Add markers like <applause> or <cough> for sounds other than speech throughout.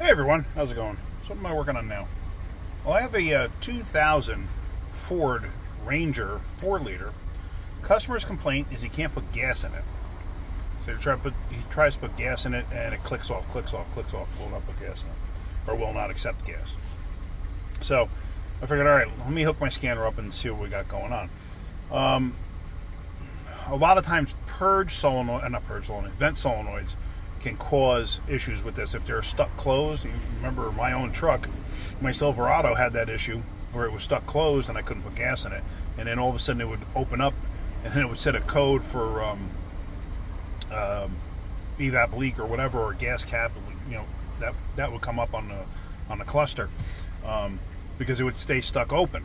Hey everyone, how's it going? So what am I working on now? Well, I have a uh, 2000 Ford Ranger 4 liter. Customer's complaint is he can't put gas in it. So he, try put, he tries to put gas in it and it clicks off, clicks off, clicks off, will not put gas in it, or will not accept gas. So I figured, all right, let me hook my scanner up and see what we got going on. Um, a lot of times, purge solenoid, uh, not purge solenoid, vent solenoids can cause issues with this if they're stuck closed. You remember my own truck, my Silverado had that issue where it was stuck closed and I couldn't put gas in it, and then all of a sudden it would open up, and then it would set a code for um, um, evap leak or whatever or gas cap. You know that that would come up on the on the cluster um, because it would stay stuck open.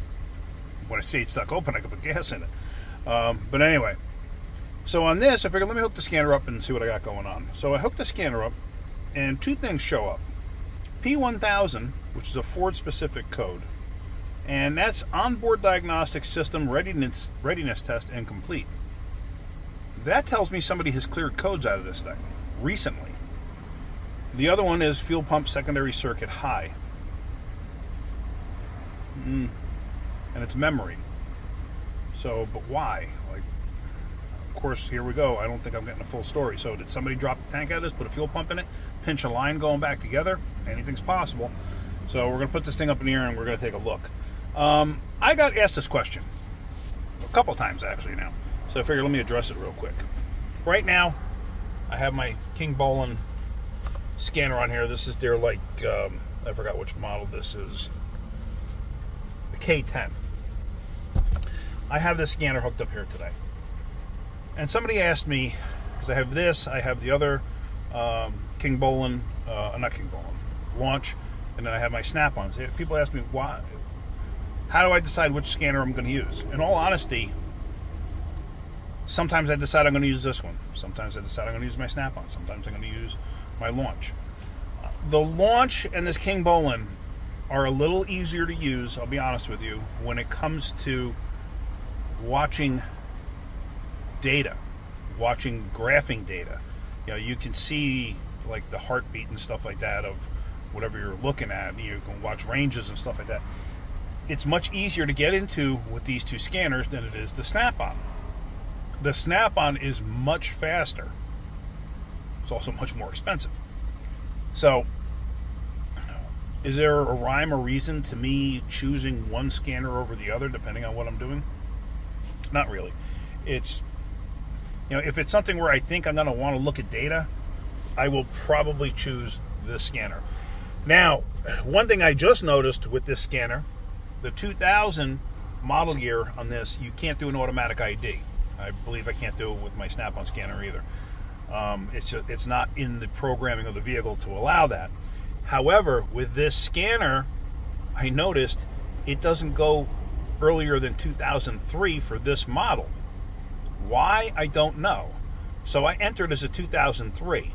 When it stayed stuck open, I could put gas in it. Um, but anyway, so on this, I figured let me hook the scanner up and see what I got going on. So I hooked the scanner up, and two things show up. P1000, which is a Ford specific code, and that's onboard diagnostic system readiness, readiness test incomplete. That tells me somebody has cleared codes out of this thing recently. The other one is fuel pump secondary circuit high. Mm. And it's memory. So, but why? Like, of course, here we go. I don't think I'm getting a full story. So, did somebody drop the tank out of this, put a fuel pump in it, pinch a line going back together? Anything's possible. So, we're going to put this thing up in the air and we're going to take a look. Um, I got asked this question a couple times actually now. So, I figured let me address it real quick. Right now, I have my Kingbolen scanner on here. This is their, like, um, I forgot which model this is. The K10. I have this scanner hooked up here today. And somebody asked me, because I have this, I have the other um, Kingbolen, uh, not Kingbolen, launch, and then I have my snap-ons. People ask me, why? How do I decide which scanner I'm going to use? In all honesty, sometimes I decide I'm going to use this one. Sometimes I decide I'm going to use my snap-on. Sometimes I'm going to use my launch. The launch and this Kingbolen are a little easier to use, I'll be honest with you, when it comes to watching data, watching graphing data. You know, you can see like the heartbeat and stuff like that of whatever you're looking at. You can watch ranges and stuff like that. It's much easier to get into with these two scanners than it is the Snap-on. The Snap-on is much faster. It's also much more expensive. So, is there a rhyme or reason to me choosing one scanner over the other depending on what I'm doing? Not really. It's you know, if it's something where I think I'm going to want to look at data, I will probably choose this scanner. Now, <clears throat> one thing I just noticed with this scanner, the 2000 model year on this, you can't do an automatic ID. I believe I can't do it with my Snap-on scanner either. Um, it's a, it's not in the programming of the vehicle to allow that. However, with this scanner, I noticed it doesn't go earlier than 2003 for this model. Why? I don't know. So I entered as a 2003.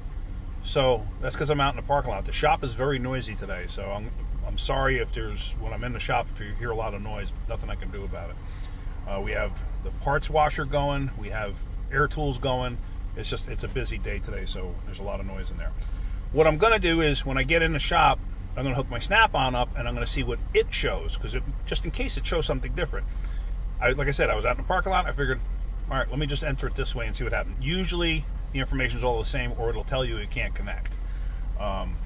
So that's because I'm out in the parking lot. The shop is very noisy today, so I'm, I'm sorry if there's, when I'm in the shop, if you hear a lot of noise, nothing I can do about it. Uh, we have the parts washer going, we have air tools going. It's just, it's a busy day today, so there's a lot of noise in there. What I'm going to do is when I get in the shop, I'm going to hook my snap-on up and I'm going to see what it shows because just in case it shows something different. I, like I said, I was out in the parking lot. I figured, all right, let me just enter it this way and see what happens. Usually the information is all the same or it'll tell you it can't connect. Um,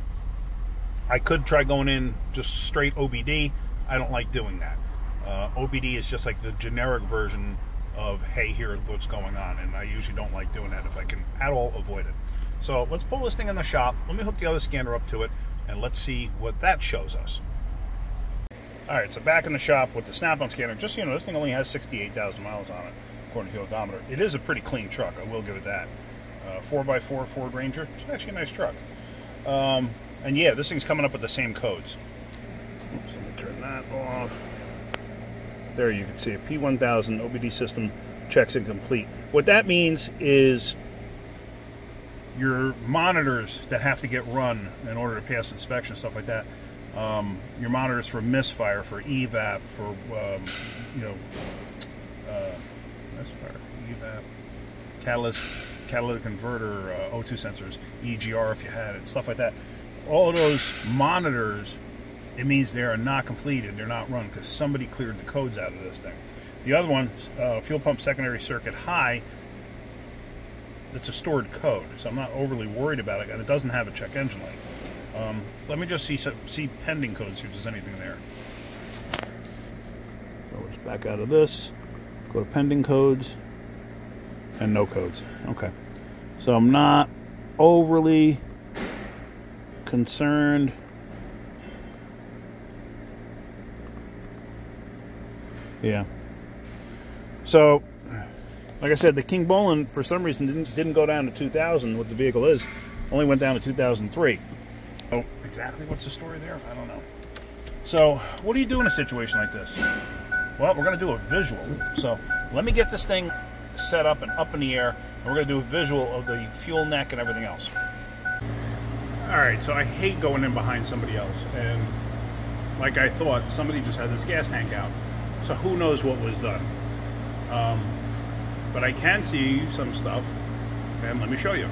I could try going in just straight OBD. I don't like doing that. Uh, OBD is just like the generic version of, hey, here's what's going on. And I usually don't like doing that if I can at all avoid it. So let's pull this thing in the shop. Let me hook the other scanner up to it and let's see what that shows us. All right, so back in the shop with the Snap-on scanner. Just so you know, this thing only has 68,000 miles on it, according to the odometer. It is a pretty clean truck, I will give it that. Uh, 4x4 Ford Ranger. It's actually a nice truck. Um, and yeah, this thing's coming up with the same codes. Oops, let me turn that off. There you can see a P1000 OBD system checks incomplete. What that means is your monitors that have to get run in order to pass inspection, stuff like that. Um, your monitors for misfire, for evap, for um, you know, misfire, evap, catalyst, catalytic converter, uh, O2 sensors, EGR if you had it, stuff like that. all of those monitors, it means they are not completed. They're not run because somebody cleared the codes out of this thing. The other one, uh, fuel pump secondary circuit high, it's a stored code, so I'm not overly worried about it, and it doesn't have a check engine light. Um, let me just see see pending codes, see if there's anything there. Let's back out of this, go to pending codes, and no codes. Okay. So I'm not overly concerned. Yeah. So like I said, the Kingbolen for some reason didn't didn't go down to 2000. What the vehicle is, only went down to 2003. Oh, exactly. What's the story there? I don't know. So, what do you do in a situation like this? Well, we're going to do a visual. So, let me get this thing set up and up in the air, and we're going to do a visual of the fuel neck and everything else. All right. So I hate going in behind somebody else, and like I thought, somebody just had this gas tank out. So who knows what was done? Um, but I can see some stuff, and let me show you.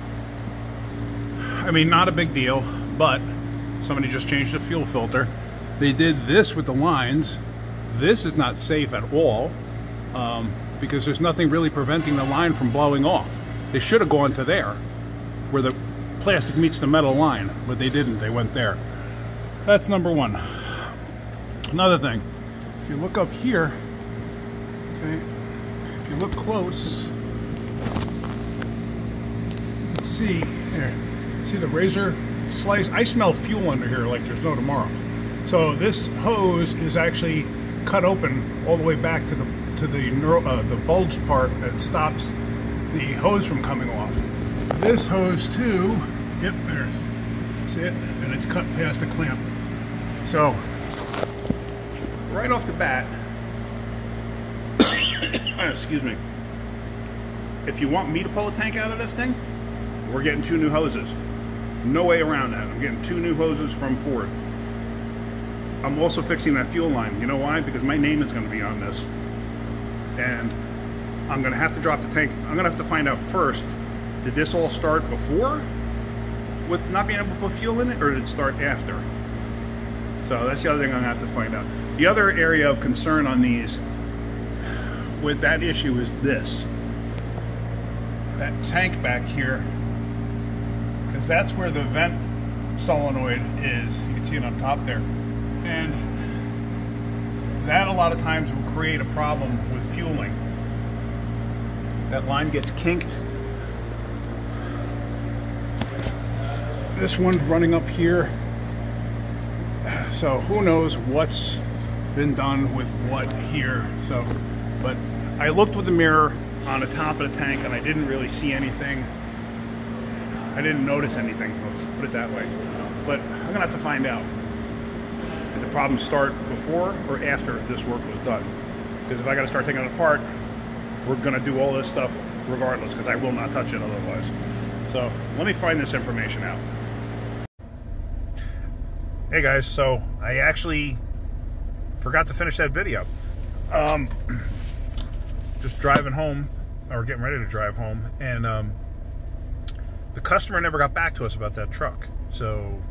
I mean, not a big deal, but somebody just changed the fuel filter. They did this with the lines. This is not safe at all um, because there's nothing really preventing the line from blowing off. They should have gone to there where the plastic meets the metal line, but they didn't. They went there. That's number one. Another thing, if you look up here, okay, if you look close, you can see here. See the razor slice? I smell fuel under here like there's no tomorrow. So this hose is actually cut open all the way back to the to the neuro, uh, the bulge part that stops the hose from coming off. This hose too, yep, there. See it? And it's cut past the clamp. So right off the bat, <coughs> excuse me. If you want me to pull a tank out of this thing, we're getting two new hoses. No way around that. I'm getting two new hoses from Ford. I'm also fixing that fuel line. You know why? Because my name is going to be on this. And I'm going to have to drop the tank. I'm going to have to find out first, did this all start before with not being able to put fuel in it, or did it start after? So that's the other thing I'm going to have to find out. The other area of concern on these with that issue is this. That tank back here, because that's where the vent solenoid is. You can see it on top there. And that a lot of times will create a problem with fueling. That line gets kinked. This one running up here. So who knows what's been done with what here. So, but I looked with the mirror on the top of the tank and I didn't really see anything. I didn't notice anything, let's put it that way. But I'm gonna have to find out. Did the problem start before or after this work was done? Because if I gotta start taking it apart, we're gonna do all this stuff regardless because I will not touch it otherwise. So let me find this information out. Hey guys, so I actually forgot to finish that video. Um, <clears throat> just driving home, or getting ready to drive home, and um, the customer never got back to us about that truck. So,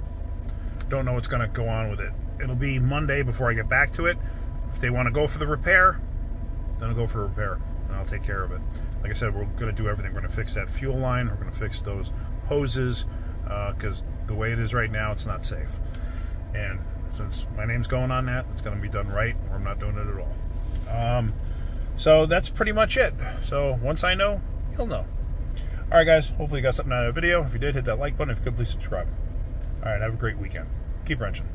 don't know what's going to go on with it. It'll be Monday before I get back to it. If they want to go for the repair, then I'll go for a repair, and I'll take care of it. Like I said, we're going to do everything. We're going to fix that fuel line. We're going to fix those hoses, because uh, the way it is right now, it's not safe. And since my name's going on that, it's going to be done right, or I'm not doing it at all. Um, so that's pretty much it. So once I know, you'll know. All right, guys. Hopefully you got something out of the video. If you did, hit that like button. If you could, please subscribe. All right. Have a great weekend. Keep wrenching.